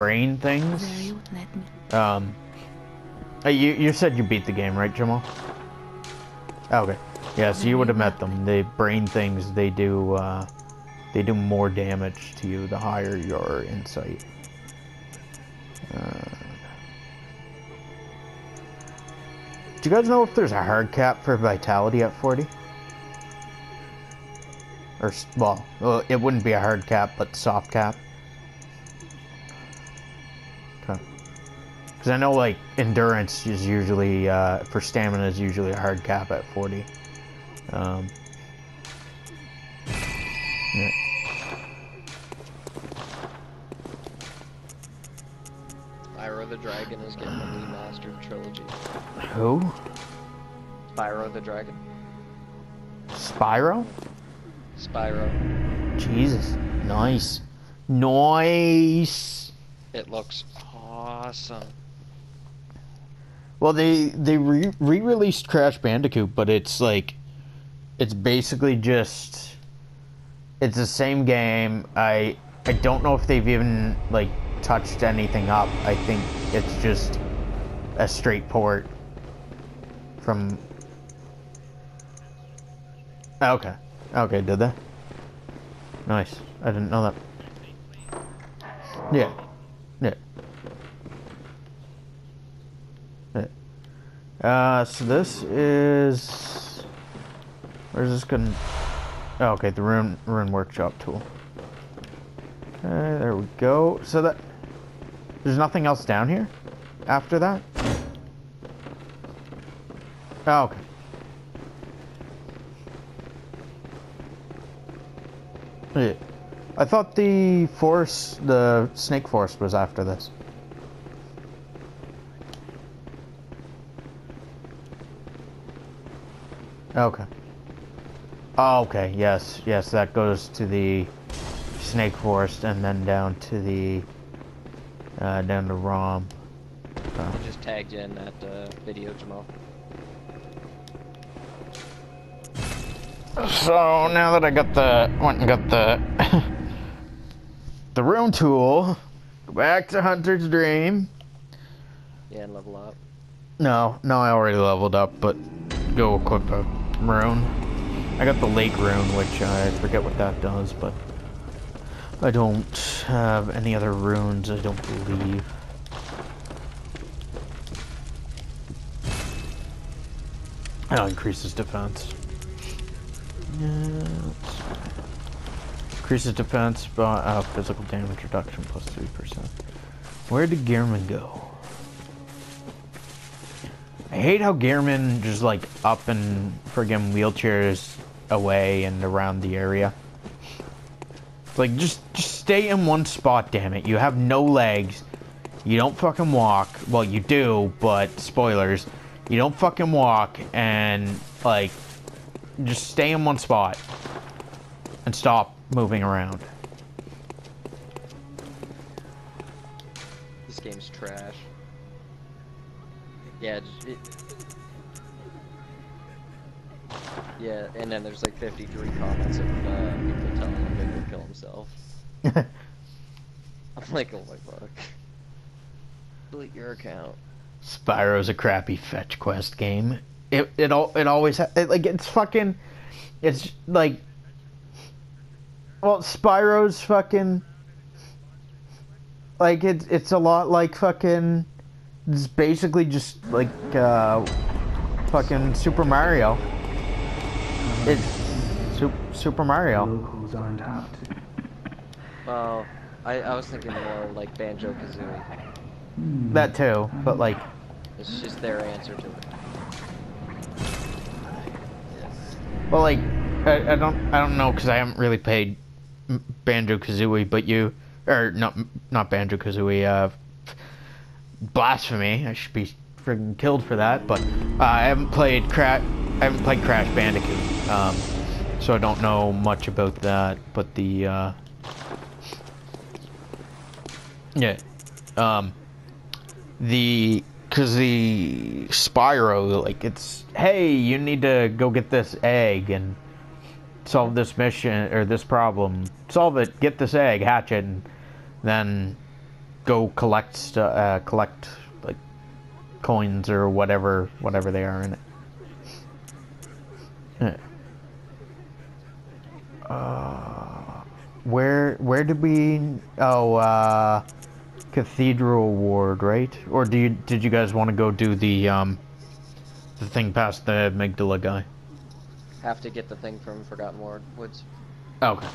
brain things. Um, you you said you beat the game, right, Jamal? Okay. Yeah, so you would have met them. The brain things they do uh, they do more damage to you the higher your insight. Uh, do you guys know if there's a hard cap for vitality at 40? Or well, it wouldn't be a hard cap, but soft cap. Because I know, like, endurance is usually, uh, for stamina is usually a hard cap at 40. Um, yeah. Spyro the Dragon is getting a remastered trilogy. Who? Spyro the Dragon. Spyro? Spyro. Jesus. Nice. Nice. It looks awesome. Well, they they re- re-released Crash Bandicoot, but it's like, it's basically just, it's the same game. I I don't know if they've even like touched anything up. I think it's just a straight port from. Okay. Okay, did they? Nice. I didn't know that. Yeah. Yeah. Uh, so this is... Where's this going oh, okay, the Rune, Rune Workshop tool. Okay, there we go. So that... There's nothing else down here? After that? Oh, okay. Yeah. I thought the force, the snake force was after this. Okay. Oh, okay, yes, yes, that goes to the Snake Forest and then down to the, uh, down to ROM. I just tagged you in that uh, video, Jamal. So, now that I got the, went and got the, the rune tool, go back to Hunter's Dream. Yeah, and level up. No, no, I already leveled up, but go equip a rune. I got the lake rune, which I forget what that does, but I don't have any other runes, I don't believe. Oh, increases defense. Increases defense, but uh, physical damage reduction plus 3%. Where did Gehrman go? I hate how Gehrman just like up and friggin' wheelchairs away and around the area. Like just just stay in one spot, damn it. You have no legs. You don't fucking walk. Well, you do, but spoilers. You don't fucking walk and like just stay in one spot and stop moving around. This game's trash. Yeah, it, yeah, and then there's like 53 comments of uh, people telling him to kill himself. I'm like, oh my fuck. Delete your account. Spyro's a crappy fetch quest game. It it all it always it, like it's fucking it's like well Spyro's fucking like it's it's a lot like fucking it's basically just like uh, fucking Super Mario. It's su Super Mario. Locals aren't apt. Well, I, I was thinking more like Banjo Kazooie. That too, but like. It's just their answer to it. Well, like, I, I don't, I don't know because I haven't really played Banjo Kazooie, but you, or not, not Banjo Kazooie, uh, blasphemy. I should be freaking killed for that. But uh, I haven't played Crash. I haven't played Crash Bandicoot, um, so I don't know much about that. But the uh, yeah, um, the because the Spyro like it's hey you need to go get this egg and solve this mission or this problem solve it get this egg hatch it and then go collect uh, collect like coins or whatever whatever they are in it. Yeah. Uh, where where did we? Oh, uh, Cathedral Ward, right? Or do you did you guys want to go do the um the thing past the amygdala guy? Have to get the thing from Forgotten Ward Woods. Okay.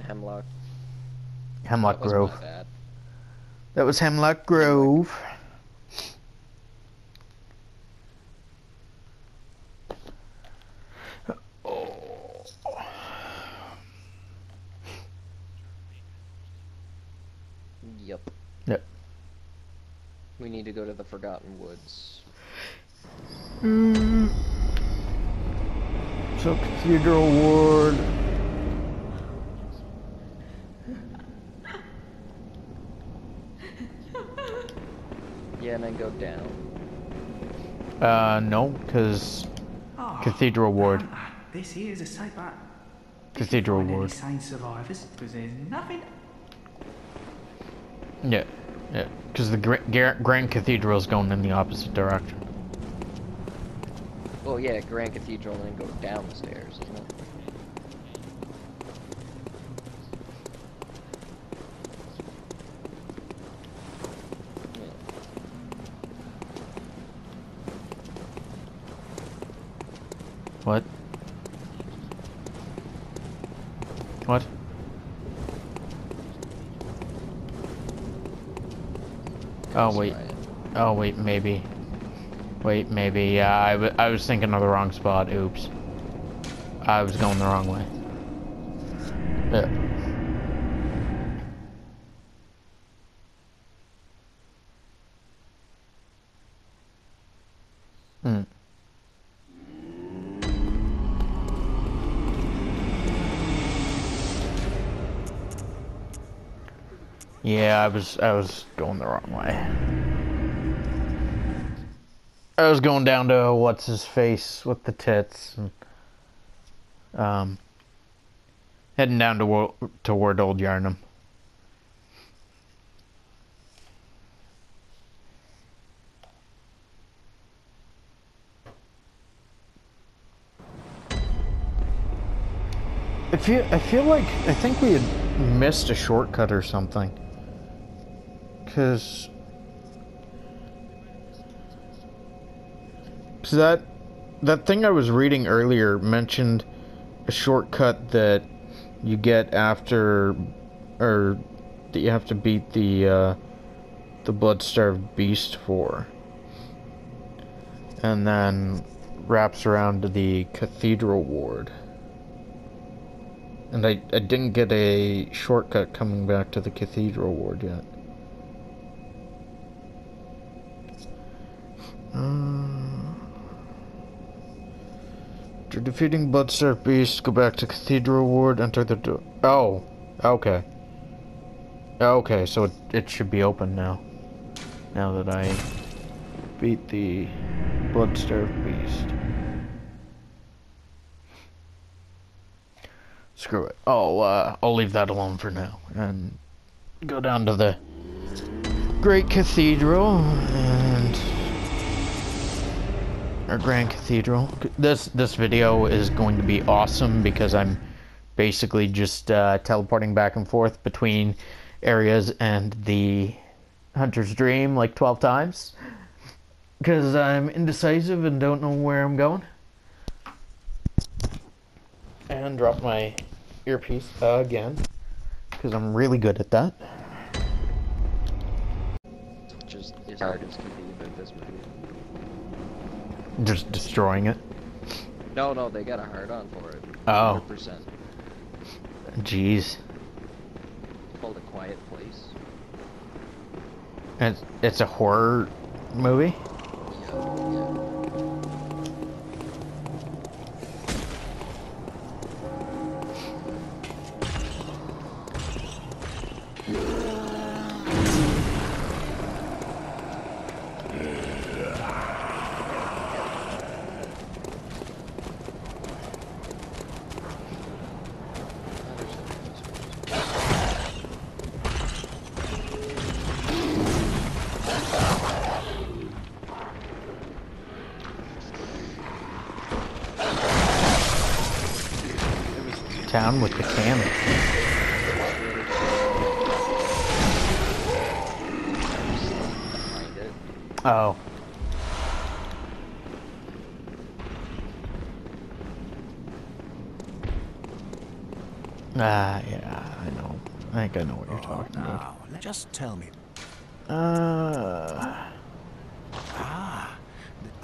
In Hemlock. Hemlock That Grove. That was Hemlock Grove. Oh. Yep. Yep. We need to go to the Forgotten Woods. Mm. So Cathedral Ward. Yeah, and then go down. Uh, no, because Oh, Cathedral Ward. ah, This here is a safe bet. Cathedral Ward. sane survivors, because there's nothing. Yeah, yeah, because the Gra- Gar- Grand Cathedral is going in the opposite direction. Well, yeah, Grand Cathedral and then go down the stairs, isn't it? Yeah. What? What? Oh wait. right. Oh wait, maybe. Wait, maybe. Yeah, I, w- I was thinking of the wrong spot. Oops. I was going the wrong way. Yeah. Yeah, I was I was going the wrong way. I was going down to what's his face with the tits, and, um, heading down to toward Old Yharnam. I feel I feel like I think we had missed a shortcut or something. Cause Cause that that thing I was reading earlier mentioned a shortcut that you get after or that you have to beat the uh the blood-starved beast for. And then wraps around to the cathedral ward. And I, I didn't get a shortcut coming back to the cathedral ward yet. Uh, after defeating Bloodstarved Beast, go back to Cathedral Ward, enter the door. Oh, okay. Okay, so it, it should be open now. Now that I beat the Bloodstarved Beast. Screw it. I'll, uh, I'll leave that alone for now. And go down to the Great Cathedral and Grand Cathedral. This this video is going to be awesome because I'm basically just uh, teleporting back and forth between areas and the Hunter's Dream like 12 times because I'm indecisive and don't know where I'm going. And drop my earpiece again because I'm really good at that. As hard as can be with this movie. Just destroying it. No, no, they got a hard on for it. Oh. 100%. Jeez. Called a quiet place. It's, it's a horror movie? Yeah, yeah. Town with the cannon. Oh. Ah, yeah, I know. I think I know what you're talking about. Now, let- just tell me. Uh,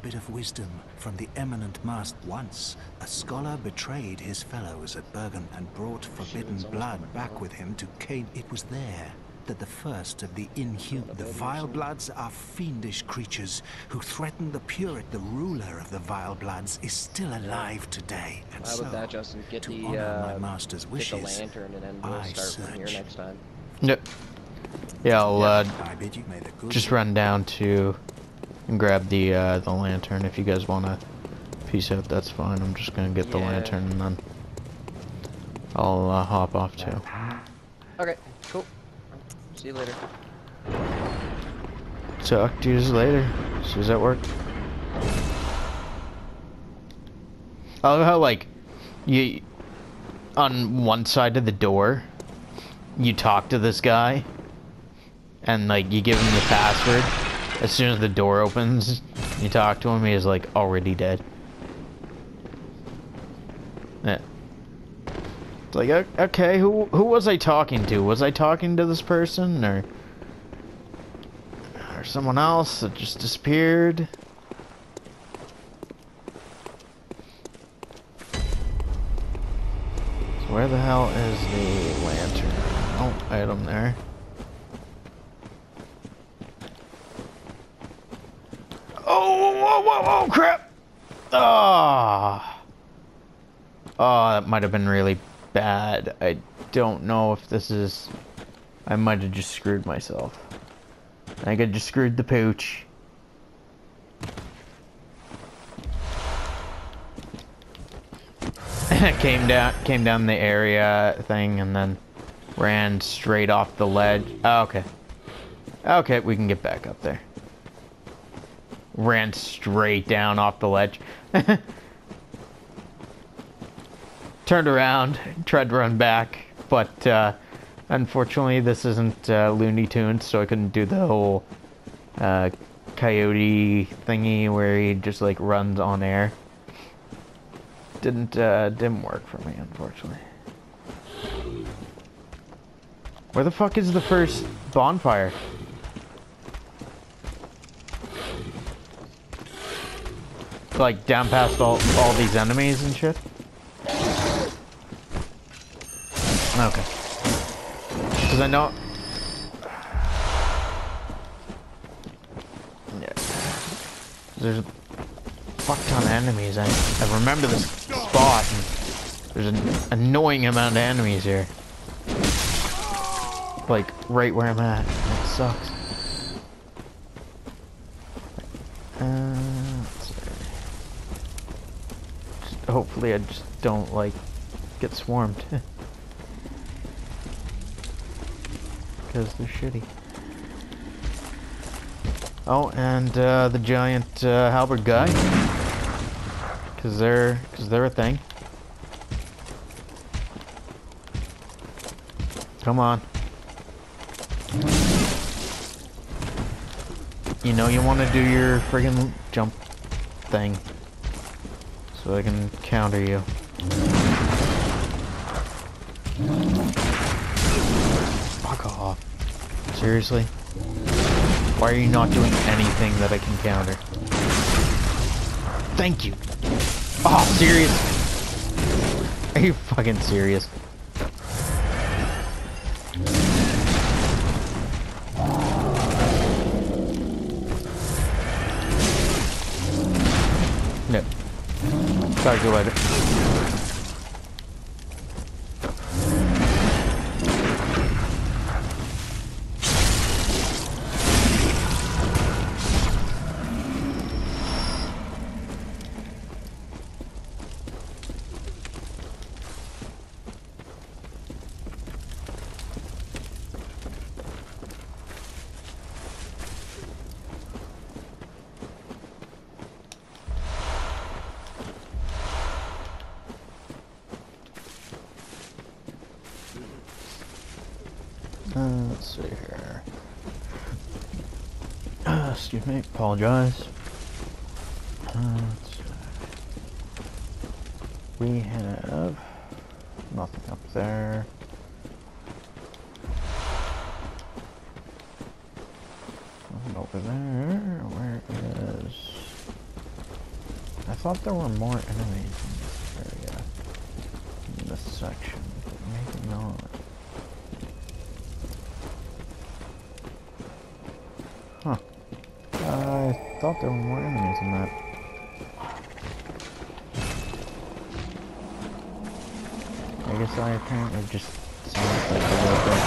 bit of wisdom from the eminent master. Once, a scholar betrayed his fellows at Byrgenwerth and brought forbidden blood back with him to Cain. It was there that the first of the inhuman, the vile bloods are fiendish creatures who threaten the Purit. The ruler of the vile bloods is still alive today. And How so, about that, Justin? Get to the honor uh, my master's wishes, the lantern, and then we'll I start from here search. next time. yep. Yeah, I'll uh, I bid you may the good just run down to and grab the uh, the lantern. If you guys want to peace out, that's fine. I'm just gonna get the Yeah. lantern and then I'll uh, hop off too. Okay, cool. See you later. Talk to you later. See you at work. I love how like you on one side of the door you talk to this guy and like you give him the password. As soon as the door opens, you talk to him, he is like already dead. Yeah. It's like okay, who who was I talking to? Was I talking to this person or or someone else that just disappeared? Where the hell is the lantern? Oh, item there. Oh, crap! Ah. Oh, that might have been really bad. I don't know if this is... I might have just screwed myself. I think I just screwed the pooch. came down, came down the area thing, and then ran straight off the ledge. Oh, okay. Ah, okay, we can get back up there. Ran straight down off the ledge. Turned around, tried to run back, but uh, unfortunately this isn't uh, Looney Tunes, so I couldn't do the whole uh, coyote thingy where he just like runs on air. Didn't uh, didn't work for me, unfortunately. Where the fuck is the first bonfire? Like down past all all these enemies and shit. Okay. Cause I know. Yeah. There's a fuck ton of enemies. I I remember this spot. There's an annoying amount of enemies here. Like right where I'm at. It sucks. Uh, let's see. Just- hopefully I just don't like get swarmed. Because they're shitty. Oh, and uh, the giant uh, halberd guy. Because they're, cause they're a thing. Come on. You know you want to do your friggin' jump thing. So I can counter you. Fuck off. Seriously? Why are you not doing anything that I can counter? Thank you. Oh, serious? Are you fucking serious? To you later. See here. Uh, excuse me, apologize. Uh, we have nothing up there. Nothing over there. Where is? I thought there were more enemies in this area, in this section, but maybe not. Huh. I thought there were more enemies in that. I guess I apparently just sounds like a little bit.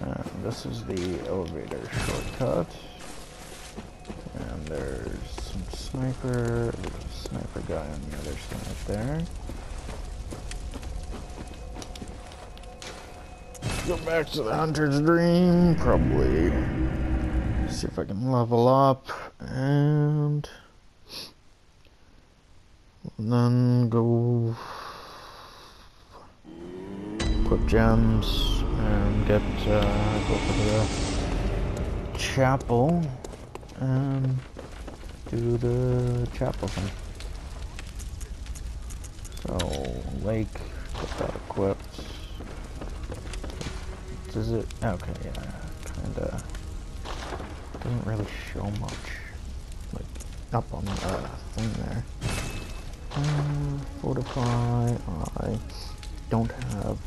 Uh, this is the elevator shortcut. There's some sniper, there's a sniper guy on the other side there. Go back to the hunter's dream, probably. See if I can level up and then go equip gems and get uh, go for the chapel and do the chapel thing. So lake, get that equipped. Does it? Okay, yeah, kinda. Doesn't really show much, like up on the thing there. Uh, fortify. I don't have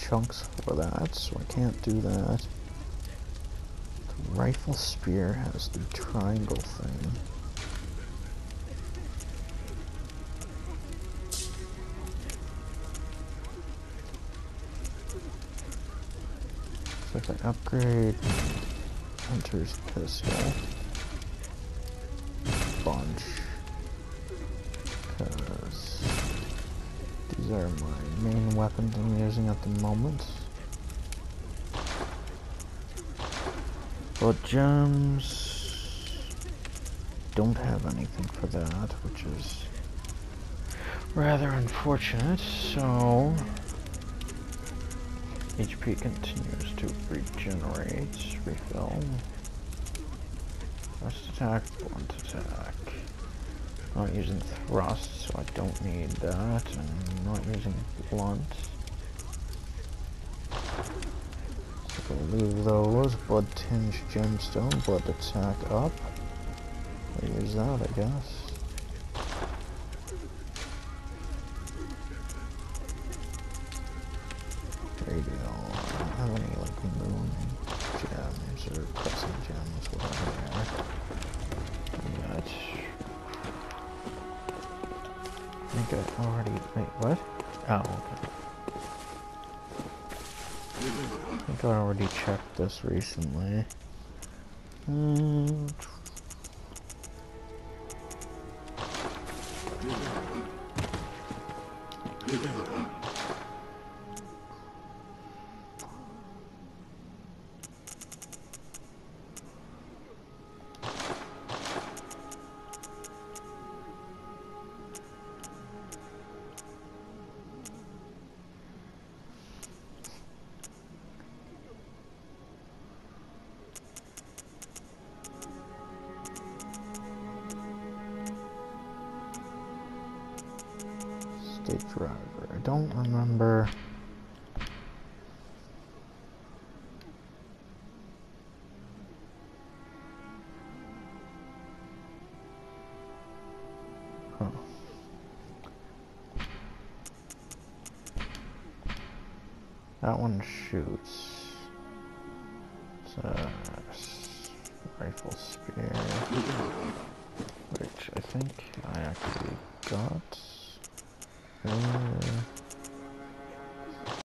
chunks for that, so I can't do that. The rifle spear has the triangle thing. So I upgrade. Hunter's pistol, bunch, because these are my main weapons I'm using at the moment. But gems. Don't have anything for that, which is rather unfortunate, so HP continues to regenerate, refill. First attack, blunt attack. Not using thrust, so I don't need that. I'm not using blunt. So we'll leave those. Blood tinged gemstone, blood attack up. I'll use that, I guess. I think I already checked this recently. Hmm. Stake driver. I don't remember. That one shoots.